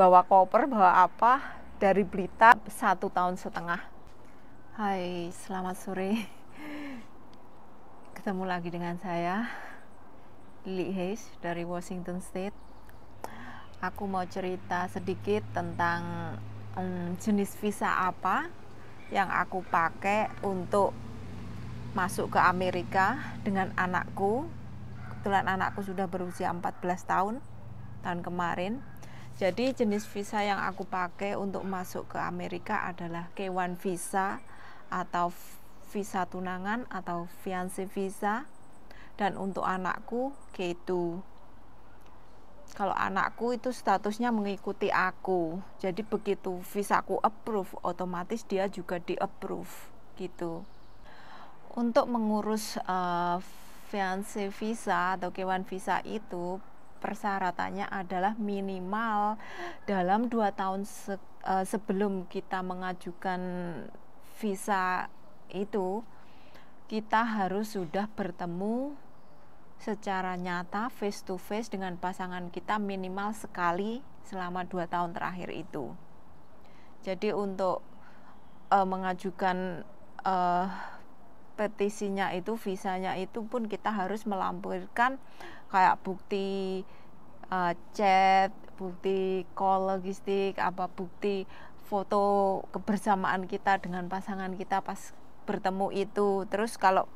bawa koper bawa apa dari Blitar satu tahun setengah. Hai selamat sore. Ketemu lagi dengan saya Lily Hayes dari Washington State. Aku mau cerita sedikit tentang um, jenis visa apa yang aku pakai untuk masuk ke Amerika dengan anakku. Kebetulan anakku sudah berusia 14 tahun tahun kemarin jadi jenis visa yang aku pakai untuk masuk ke Amerika adalah K1 visa atau visa tunangan atau fiancé visa. Dan untuk anakku K2 kalau anakku itu statusnya mengikuti aku. Jadi begitu visaku approve otomatis dia juga di approve gitu. Untuk mengurus uh, fiancé visa atau kewan visa itu persyaratannya adalah minimal dalam dua tahun se uh, sebelum kita mengajukan visa itu kita harus sudah bertemu secara nyata face to face dengan pasangan kita minimal sekali selama dua tahun terakhir itu. Jadi untuk uh, mengajukan uh, petisinya itu visanya itu pun kita harus melampirkan kayak bukti uh, chat, bukti call logistik, apa bukti foto kebersamaan kita dengan pasangan kita pas bertemu itu. Terus kalau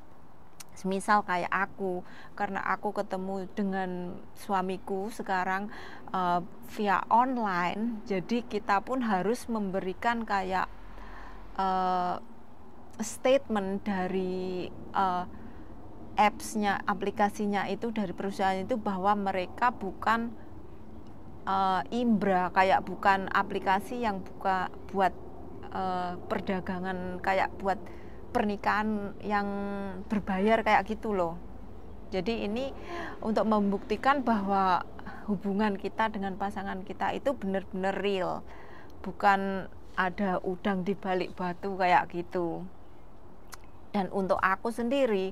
misal kayak aku karena aku ketemu dengan suamiku sekarang uh, via online jadi kita pun harus memberikan kayak uh, statement dari uh, appsnya aplikasinya itu dari perusahaan itu bahwa mereka bukan uh, imbra kayak bukan aplikasi yang buka buat uh, perdagangan kayak buat pernikahan yang berbayar kayak gitu loh. Jadi ini untuk membuktikan bahwa hubungan kita dengan pasangan kita itu benar-benar real. Bukan ada udang di balik batu kayak gitu. Dan untuk aku sendiri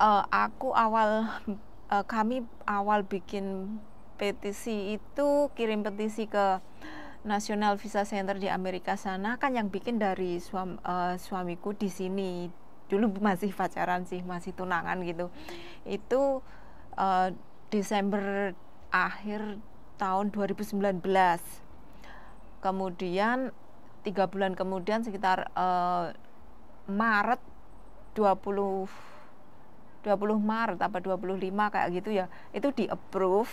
uh, aku awal uh, kami awal bikin petisi itu kirim petisi ke National Visa Center di Amerika sana kan yang bikin dari suam, uh, suamiku di sini. Dulu masih pacaran sih masih tunangan gitu. Itu uh, Desember akhir tahun 2019 kemudian tiga bulan kemudian sekitar uh, Maret 20 20 Maret apa 25 kayak gitu ya itu di approve.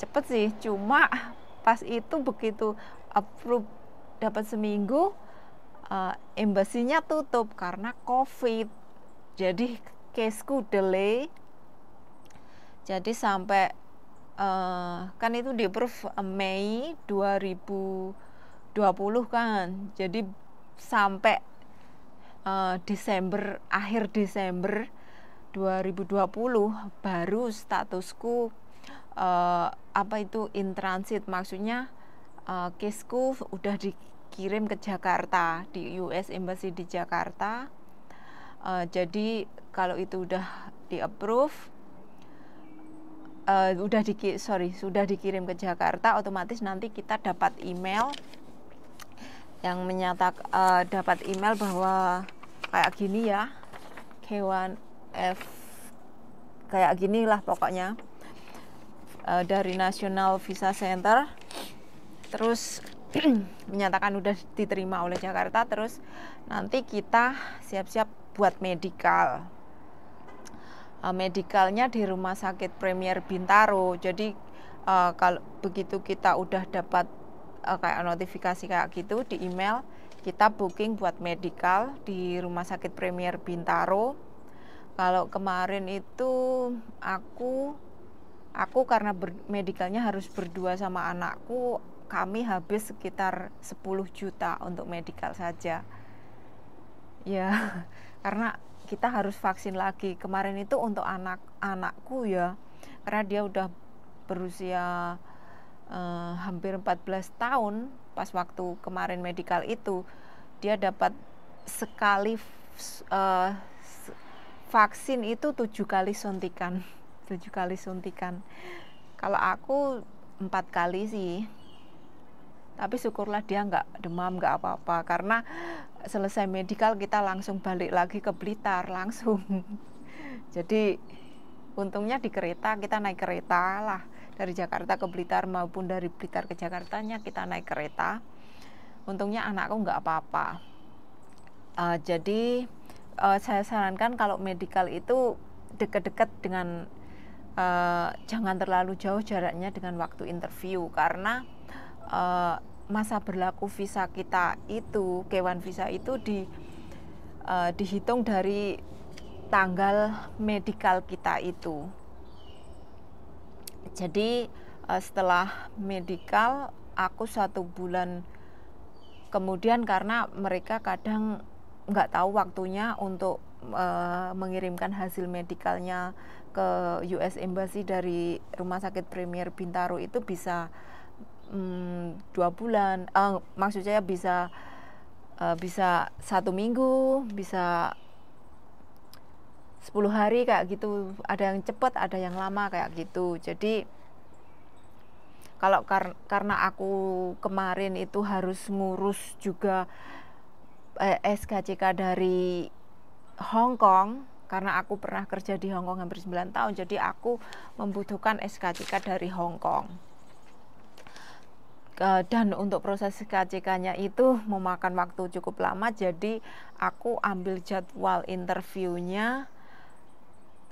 Cepet sih cuma pas itu begitu approve dapat seminggu uh, embasinya tutup karena covid. Jadi caseku delay. Jadi sampai uh, kan itu di approve Mei 2020 kan. Jadi sampai uh, Desember akhir Desember 2020 baru statusku uh, apa itu in transit. Maksudnya uh, udah dikirim ke Jakarta di US Embassy di Jakarta. Uh, jadi kalau itu udah di approve uh, udah di sorry sudah dikirim ke Jakarta otomatis nanti kita dapat email yang menyatakan uh, dapat email bahwa kayak gini ya K1F kayak gini lah pokoknya. Uh, dari National Visa Center. Terus menyatakan udah diterima oleh Jakarta. Terus nanti kita siap-siap buat medikal uh, medikalnya di Rumah Sakit Premier Bintaro. Jadi uh, kalau begitu kita udah dapat uh, kayak notifikasi kayak gitu di email kita booking buat medikal di Rumah Sakit Premier Bintaro. Kalau kemarin itu aku aku karena ber, medikalnya harus berdua sama anakku kami habis sekitar 10 juta untuk medikal saja. Ya karena kita harus vaksin lagi. Kemarin itu untuk anak-anakku ya karena dia udah berusia uh, hampir 14 tahun pas waktu kemarin medikal itu dia dapat sekali uh, vaksin itu tujuh kali suntikan tujuh kali suntikan. Kalau aku empat kali sih. Tapi syukurlah dia nggak demam nggak apa-apa. Karena selesai medikal kita langsung balik lagi ke Blitar langsung. Jadi untungnya di kereta kita naik kereta lah dari Jakarta ke Blitar maupun dari Blitar ke Jakartanya kita naik kereta untungnya anakku nggak apa-apa uh, jadi uh, saya sarankan kalau medikal itu dekat-dekat dengan uh, jangan terlalu jauh jaraknya dengan waktu interview karena uh, masa berlaku visa kita itu kewan visa itu di uh, dihitung dari tanggal medikal kita itu. Jadi uh, setelah medikal aku satu bulan kemudian karena mereka kadang nggak tahu waktunya untuk uh, mengirimkan hasil medikalnya ke US Embassy dari Rumah Sakit Premier Bintaro itu bisa hmm, dua bulan uh, maksud saya bisa uh, bisa satu minggu bisa 10 hari kayak gitu. Ada yang cepat ada yang lama kayak gitu. Jadi kalau kar karena aku kemarin itu harus ngurus juga eh, SKCK dari Hong Kong karena aku pernah kerja di Hong Kong hampir 9 tahun jadi aku membutuhkan SKCK dari Hong Kong. Dan untuk proses KCK-nya itu memakan waktu cukup lama jadi aku ambil jadwal interviewnya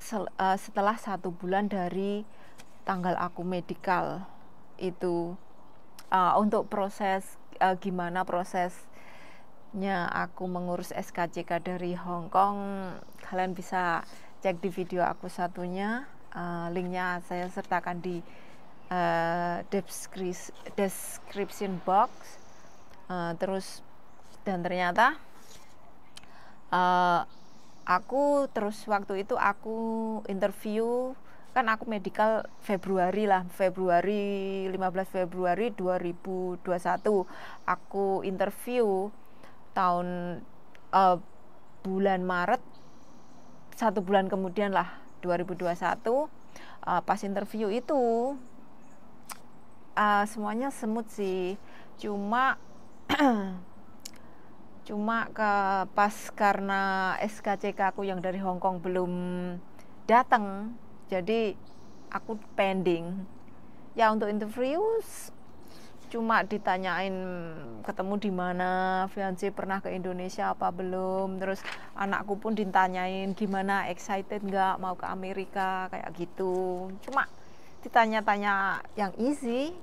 eh, setelah satu bulan dari tanggal aku medikal itu uh, untuk proses uh, gimana prosesnya aku mengurus SKCK dari Hong Kong kalian bisa cek di video aku satunya uh, linknya saya sertakan di uh, description box. Uh, terus dan ternyata uh, aku terus waktu itu aku interview kan aku medical Februari lah Februari 15 Februari 2021 aku interview tahun uh, bulan Maret satu bulan kemudian lah 2021 uh, pas interview itu uh, semuanya semut sih. Cuma cuma ke pas karena SKCK aku yang dari Hong Kong belum datang jadi aku pending. Ya untuk interview cuma ditanyain ketemu di mana fiance pernah ke Indonesia apa belum terus anakku pun ditanyain gimana excited nggak mau ke Amerika kayak gitu. Cuma ditanya-tanya yang easy.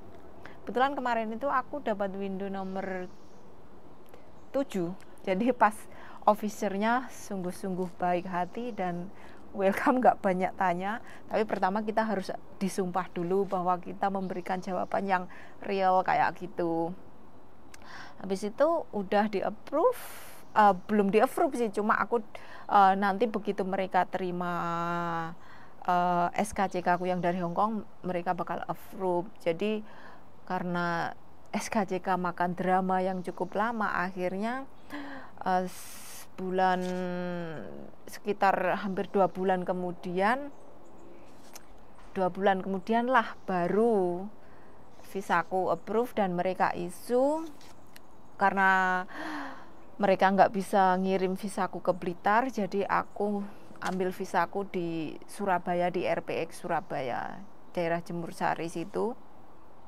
Kebetulan kemarin itu aku dapat window nomor 7 jadi pas officernya sungguh-sungguh baik hati dan welcome gak banyak tanya. Tapi pertama kita harus disumpah dulu bahwa kita memberikan jawaban yang real kayak gitu. Habis itu udah di approve uh, belum di approve sih cuma aku uh, nanti begitu mereka terima uh, SKCK aku yang dari Hong Kong mereka bakal approve. Jadi karena SKCK makan drama yang cukup lama akhirnya uh, bulan sekitar hampir dua bulan kemudian dua bulan kemudian lah baru visaku approve dan mereka isu karena mereka nggak bisa ngirim visaku ke Blitar jadi aku ambil visaku di Surabaya di RPX Surabaya daerah Jemur Sari situ.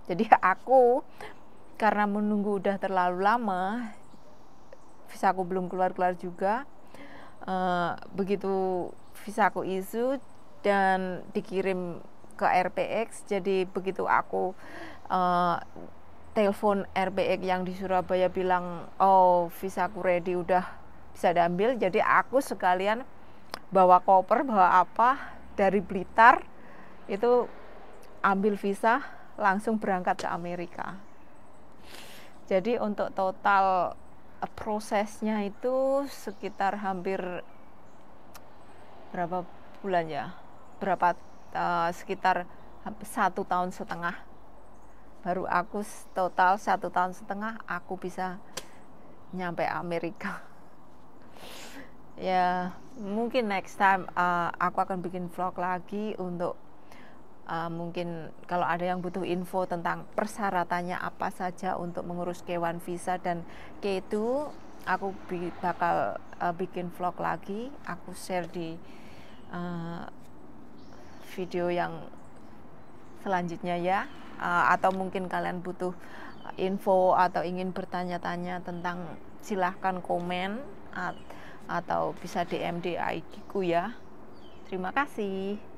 Jadi aku karena menunggu udah terlalu lama visaku belum keluar-keluar juga uh, begitu visaku isu dan dikirim ke RPX jadi begitu aku uh, telepon RPX yang di Surabaya bilang oh visaku ready udah bisa diambil jadi aku sekalian bawa koper bawa apa dari Blitar itu ambil visa langsung berangkat ke Amerika. Jadi untuk total eh, prosesnya itu sekitar hampir berapa bulan ya? Berapa uh, sekitar satu tahun setengah. Baru aku total satu tahun setengah aku bisa nyampe Amerika. ya mungkin next time uh, aku akan bikin vlog lagi untuk uh, mungkin kalau ada yang butuh info tentang persyaratannya apa saja untuk mengurus K1 visa dan K2 aku bakal uh, bikin vlog lagi. Aku share di uh, video yang selanjutnya ya. Uh, atau mungkin kalian butuh info atau ingin bertanya-tanya tentang silahkan komen atau bisa DM di ID ku ya. Terima kasih